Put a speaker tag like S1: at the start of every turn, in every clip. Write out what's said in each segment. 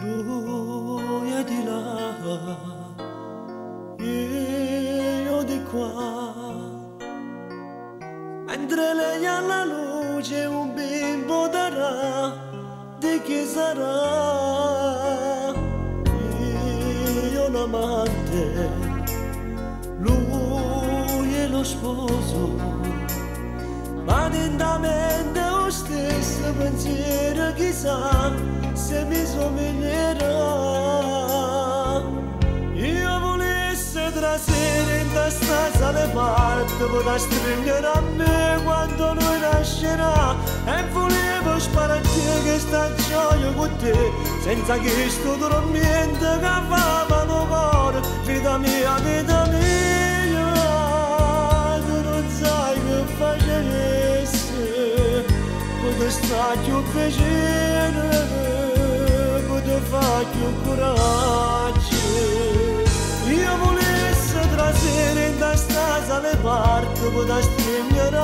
S1: Lui è di là, io di qua. Mentre lei ha la luce, un bimbo darà di chi sarà. Io un sposo, ma lentamente lo stesso pensiero chissà se mi somiglierà. Io volesse trasere in testa sale parte, potrà stringere a me quando lui nascerà. E volevo spararti che sta gioia con te, senza che sto fa mano cuore, vita mia, vita mia. Più vicino faccio coraggio io volesse trasere in testa sale parte potrà stringere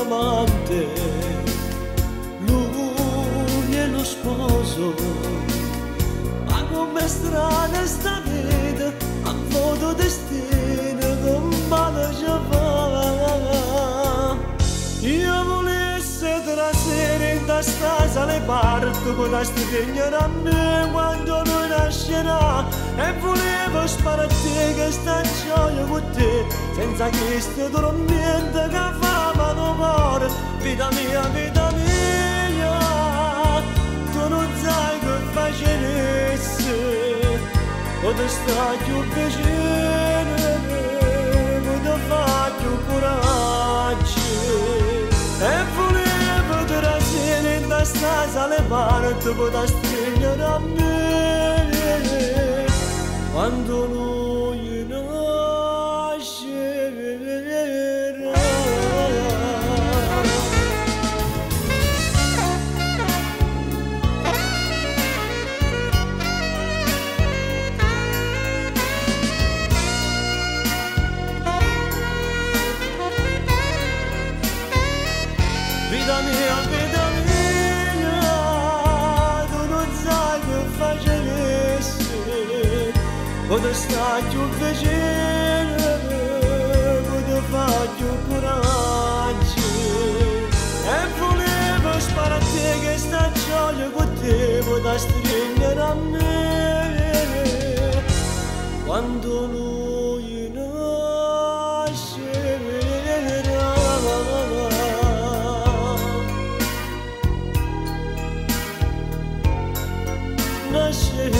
S1: amante lui è lo sposo ma come strana sta vita a voto destino con mano ci fa io volesse trasere in testa sale parto con la stipendiare a me quando lui nascerà e volevo spararti che sta gioia con te senza che sto dormiente che vita mia, vita mia tu non sai che facessi quando sta più vicino quando fa più coraggio e volevo trasere in testa sale parte potrà stringere a me quando lui nascerà ወደስታችሁ ደጀን ወደ ፋችሁ ኩራችሁ Problemas para te gastar olha o tempo da estrinha quando não nasce.